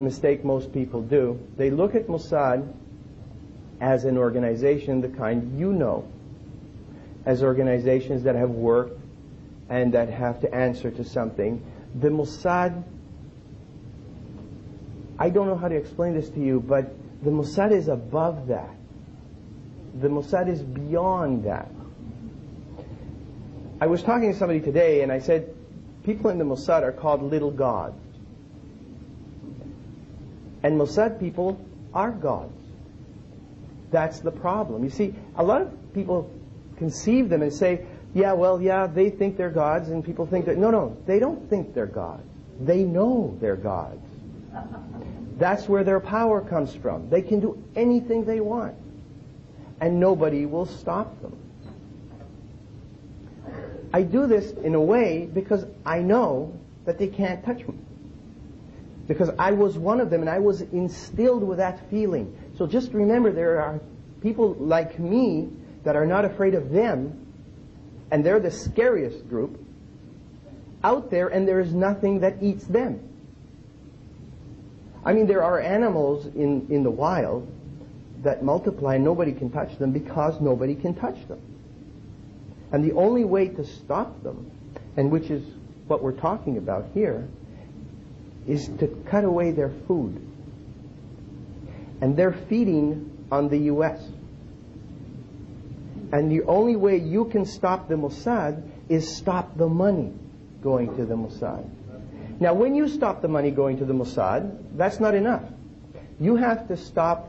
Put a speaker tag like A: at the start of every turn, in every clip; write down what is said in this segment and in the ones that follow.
A: mistake most people do. They look at Mossad as an organization, the kind you know, as organizations that have worked and that have to answer to something. The Mossad, I don't know how to explain this to you, but the Mossad is above that. The Mossad is beyond that. I was talking to somebody today and I said, people in the Mossad are called little gods. And Mossad people are gods. That's the problem. You see, a lot of people conceive them and say, yeah, well, yeah, they think they're gods, and people think that. No, no, they don't think they're gods. They know they're gods. That's where their power comes from. They can do anything they want, and nobody will stop them. I do this in a way because I know that they can't touch me because I was one of them and I was instilled with that feeling. So just remember there are people like me that are not afraid of them, and they're the scariest group out there, and there is nothing that eats them. I mean, there are animals in, in the wild that multiply and nobody can touch them because nobody can touch them. And the only way to stop them, and which is what we're talking about here, is to cut away their food. And they're feeding on the U.S. And the only way you can stop the Mossad is stop the money going to the Mossad. Now, when you stop the money going to the Mossad, that's not enough. You have to stop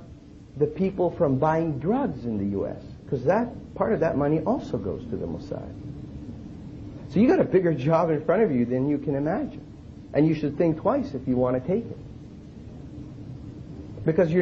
A: the people from buying drugs in the U.S. because that part of that money also goes to the Mossad. So you got a bigger job in front of you than you can imagine. And you should think twice if you want to take it. Because you're